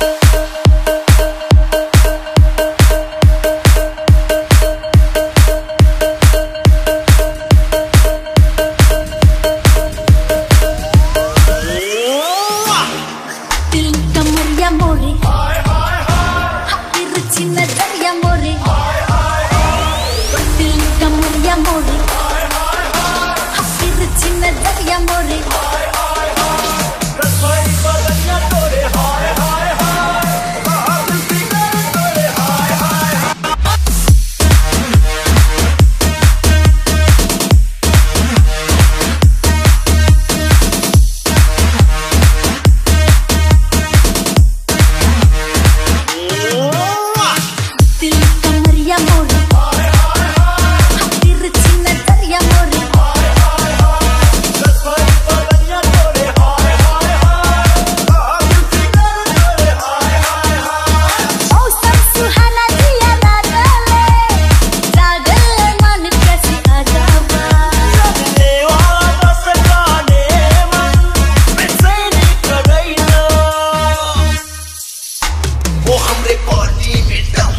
Thank you. वो हमरे बॉडी में दम